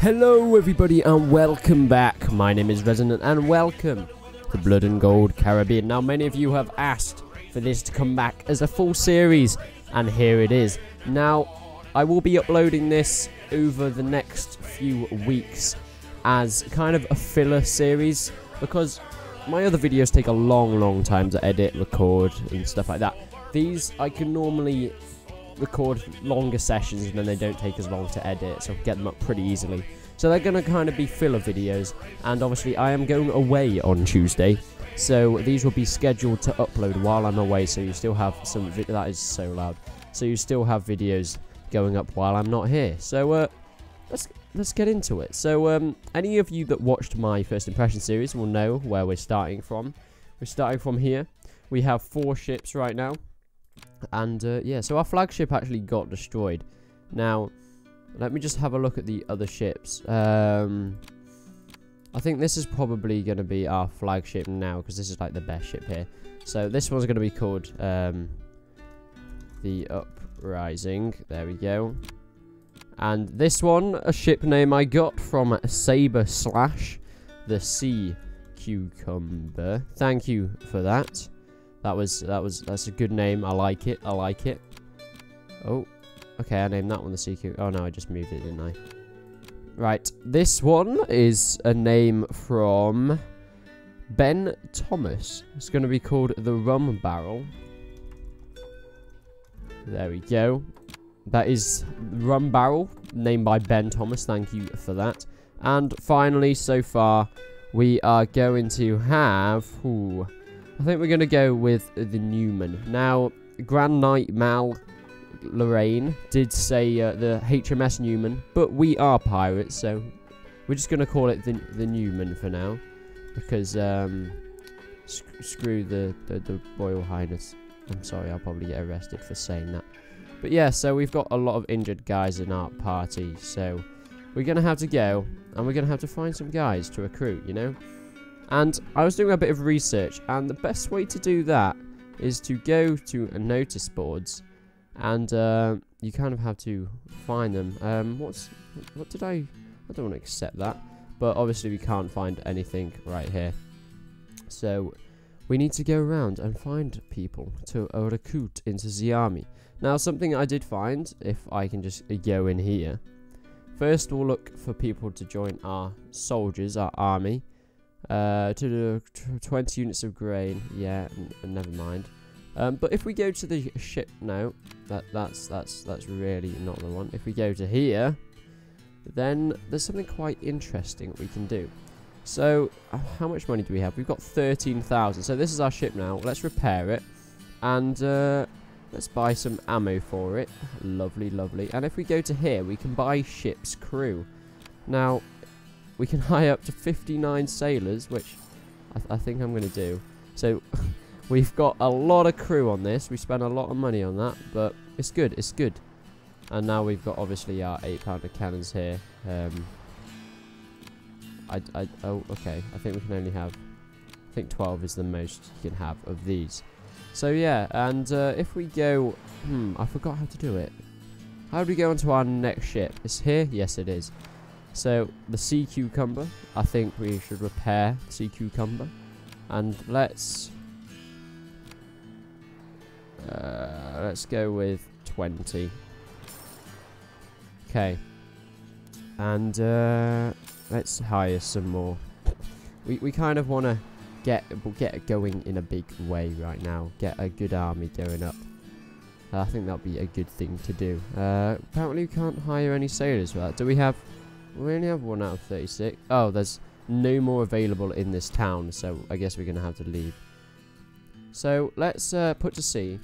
Hello, everybody, and welcome back. My name is Resonant, and welcome to Blood and Gold Caribbean. Now, many of you have asked for this to come back as a full series, and here it is. Now, I will be uploading this over the next few weeks as kind of a filler series because my other videos take a long, long time to edit, record, and stuff like that. These I can normally record longer sessions and then they don't take as long to edit, so get them up pretty easily. So they're going to kind of be filler videos, and obviously I am going away on Tuesday, so these will be scheduled to upload while I'm away, so you still have some, that is so loud, so you still have videos going up while I'm not here. So uh, let's let's get into it. So um, any of you that watched my first impression series will know where we're starting from. We're starting from here. We have four ships right now. And uh, yeah, so our flagship actually got destroyed. Now, let me just have a look at the other ships. Um, I think this is probably going to be our flagship now because this is like the best ship here. So this one's going to be called um, the Uprising. There we go. And this one, a ship name I got from Saber Slash, the Sea Cucumber. Thank you for that. That was that was that's a good name. I like it. I like it. Oh, okay. I named that one the CQ. Oh no, I just moved it, didn't I? Right. This one is a name from Ben Thomas. It's going to be called the Rum Barrel. There we go. That is Rum Barrel, named by Ben Thomas. Thank you for that. And finally, so far, we are going to have... Ooh, I think we're going to go with the Newman. Now, Grand Knight Mal Lorraine did say uh, the HMS Newman, but we are pirates, so we're just going to call it the, the Newman for now. Because, um, sc screw the, the, the Royal Highness. I'm sorry, I'll probably get arrested for saying that. But yeah, so we've got a lot of injured guys in our party, so we're going to have to go, and we're going to have to find some guys to recruit, you know? And I was doing a bit of research, and the best way to do that is to go to notice boards, and uh, you kind of have to find them. Um, what's what did I? I don't want to accept that, but obviously we can't find anything right here. So we need to go around and find people to recruit into the army. Now, something I did find, if I can just go in here. First, we'll look for people to join our soldiers, our army. Uh, to the 20 units of grain. Yeah, never mind. Um, but if we go to the ship now, that that's that's that's really not the one. If we go to here, then there's something quite interesting we can do. So, how much money do we have? We've got 13,000. So this is our ship now. Let's repair it. And uh, let's buy some ammo for it. Lovely, lovely. And if we go to here, we can buy ship's crew. Now, we can hire up to 59 sailors, which I, th I think I'm going to do. So, we've got a lot of crew on this. We spent a lot of money on that, but it's good. It's good. And now we've got, obviously, our 8-pounder cannons here. Um, I, I, oh, okay. I think we can only have... I think 12 is the most you can have of these. So, yeah. And uh, if we go... Hmm, I forgot how to do it. How do we go onto our next ship? It's here? Yes, it is. So, the sea cucumber. I think we should repair the sea cucumber. And let's... Uh, let's go with 20. Okay. And, uh let's hire some more. We, we kind of want to get get going in a big way right now. Get a good army going up. I think that'd be a good thing to do. Uh, apparently we can't hire any sailors for that. Do we have... We only have one out of 36. Oh, there's no more available in this town, so I guess we're going to have to leave. So, let's uh, put to sea,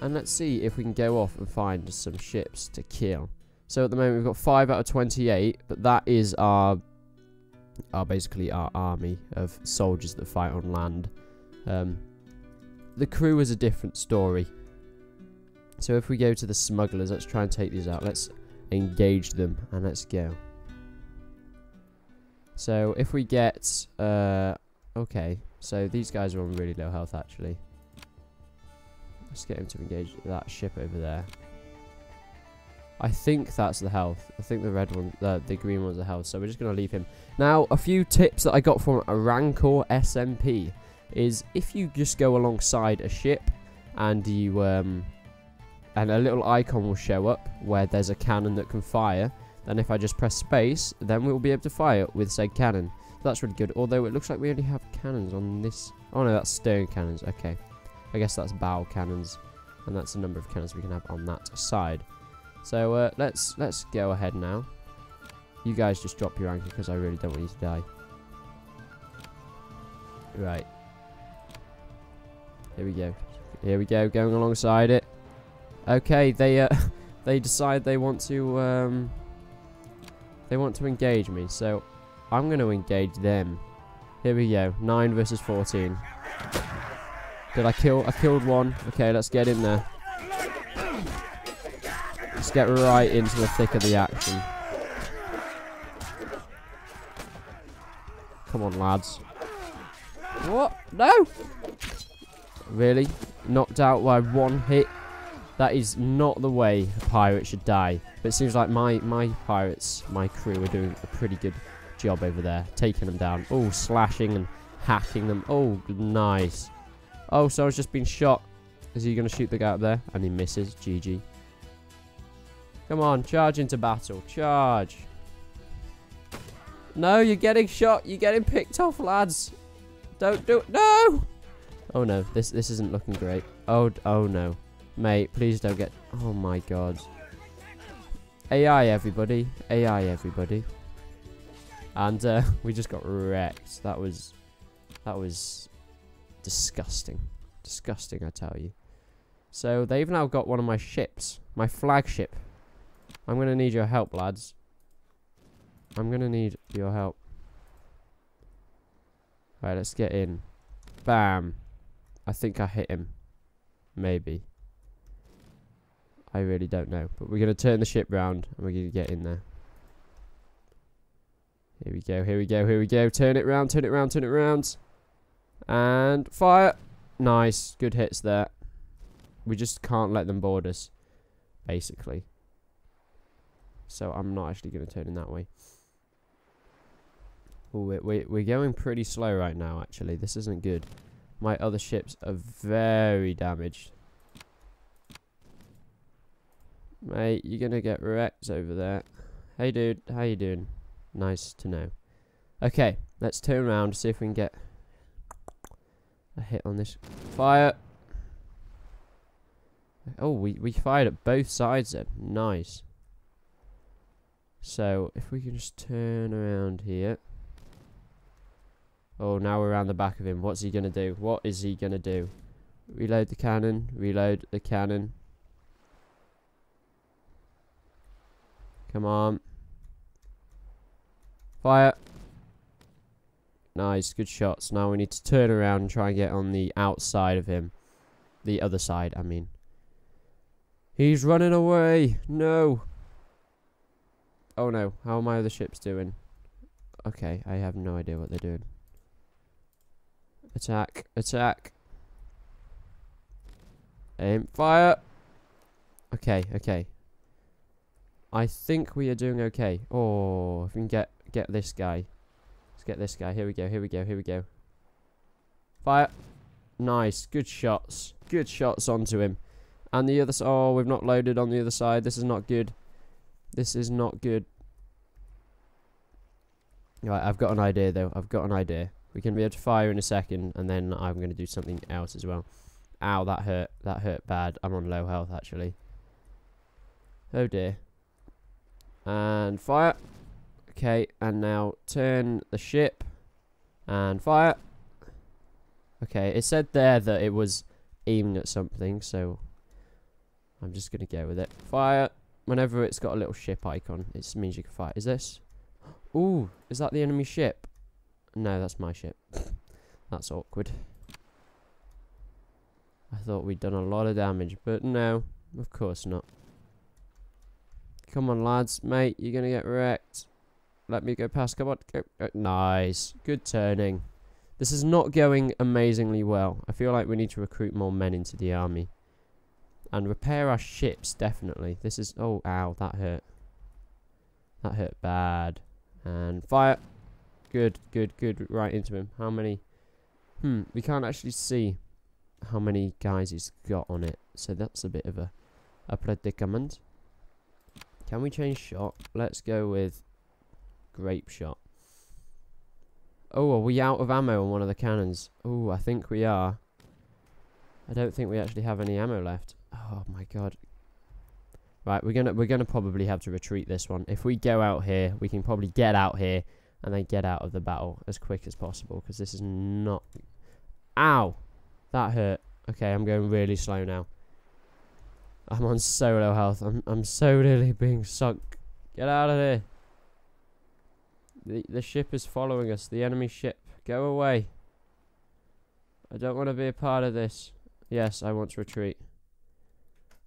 and let's see if we can go off and find some ships to kill. So at the moment we've got 5 out of 28, but that is our are basically our army of soldiers that fight on land. Um, the crew is a different story. So if we go to the smugglers, let's try and take these out. Let's engage them and let's go. So if we get... Uh, okay, so these guys are on really low health actually. Let's get him to engage that ship over there. I think that's the health. I think the red one, the, the green one's the health. So we're just going to leave him. Now, a few tips that I got from a Rancor SMP is if you just go alongside a ship and you um, and a little icon will show up where there's a cannon that can fire. Then if I just press space, then we'll be able to fire with said cannon. So That's really good. Although it looks like we only have cannons on this. Oh no, that's stern cannons. Okay, I guess that's bow cannons, and that's the number of cannons we can have on that side. So uh, let's let's go ahead now. You guys just drop your anchor because I really don't want you to die. Right. Here we go. Here we go, going alongside it. Okay, they uh, they decide they want to um, they want to engage me, so I'm going to engage them. Here we go, nine versus fourteen. Did I kill? I killed one. Okay, let's get in there. Let's get right into the thick of the action. Come on, lads. What? No! Really? Knocked out by one hit? That is not the way a pirate should die. But it seems like my, my pirates, my crew, are doing a pretty good job over there. Taking them down. Oh, slashing and hacking them. Oh, nice. Oh, so I was just being shot. Is he going to shoot the guy up there? And he misses. GG. Come on, charge into battle. Charge. No, you're getting shot. You're getting picked off, lads. Don't do it. No! Oh, no. This this isn't looking great. Oh, oh, no. Mate, please don't get... Oh, my God. AI, everybody. AI, everybody. And uh, we just got wrecked. That was... That was... Disgusting. Disgusting, I tell you. So, they've now got one of my ships. My flagship. I'm going to need your help, lads. I'm going to need your help. Alright, let's get in. Bam. I think I hit him. Maybe. I really don't know. But we're going to turn the ship round and we're going to get in there. Here we go, here we go, here we go. Turn it round, turn it round, turn it round. And fire. Nice. Good hits there. We just can't let them board us, basically. So I'm not actually going to turn in that way. Ooh, we're, we're, we're going pretty slow right now, actually. This isn't good. My other ships are very damaged. Mate, you're to get wrecked over there. Hey, dude. How you doing? Nice to know. Okay, let's turn around, see if we can get a hit on this. Fire! Oh, we, we fired at both sides then. Nice. So, if we can just turn around here. Oh, now we're around the back of him. What's he going to do? What is he going to do? Reload the cannon. Reload the cannon. Come on. Fire. Nice, good shots. Now we need to turn around and try and get on the outside of him. The other side, I mean. He's running away. No. Oh no, how are my other ships doing? Okay, I have no idea what they're doing. Attack, attack. Aim, fire. Okay, okay. I think we are doing okay. Oh, if we can get get this guy. Let's get this guy. Here we go, here we go, here we go. Fire. Nice, good shots. Good shots onto him. And the other side, oh, we've not loaded on the other side. This is not good. This is not good. Right, I've got an idea though. I've got an idea. We can be able to fire in a second, and then I'm going to do something else as well. Ow, that hurt. That hurt bad. I'm on low health, actually. Oh dear. And fire. Okay, and now turn the ship. And fire. Okay, it said there that it was aiming at something, so I'm just going to go with it. Fire. Whenever it's got a little ship icon, it means you can fire. Is this? Ooh, is that the enemy ship? No, that's my ship. that's awkward. I thought we'd done a lot of damage, but no, of course not. Come on, lads. Mate, you're going to get wrecked. Let me go past. Come on. Go. Nice. Good turning. This is not going amazingly well. I feel like we need to recruit more men into the army. And repair our ships, definitely. This is... Oh, ow, that hurt. That hurt bad. And fire. Good, good, good. Right into him. How many... Hmm, we can't actually see how many guys he's got on it. So that's a bit of a, a predicament. Can we change shot? Let's go with grape shot. Oh, are we out of ammo on one of the cannons? Oh, I think we are. I don't think we actually have any ammo left. Oh my god. Right, we're gonna we're gonna probably have to retreat this one. If we go out here, we can probably get out here and then get out of the battle as quick as possible because this is not. Ow, that hurt. Okay, I'm going really slow now. I'm on so low health. I'm I'm so nearly being sunk. Get out of here. The the ship is following us. The enemy ship. Go away. I don't want to be a part of this. Yes, I want to retreat.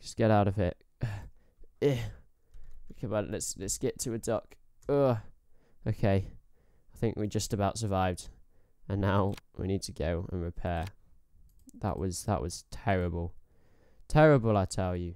Just get out of. Eh. Come on, let's let's get to a dock. Ugh. Okay. I think we just about survived. And now we need to go and repair. That was that was terrible. Terrible I tell you.